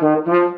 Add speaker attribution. Speaker 1: ¡Gracias!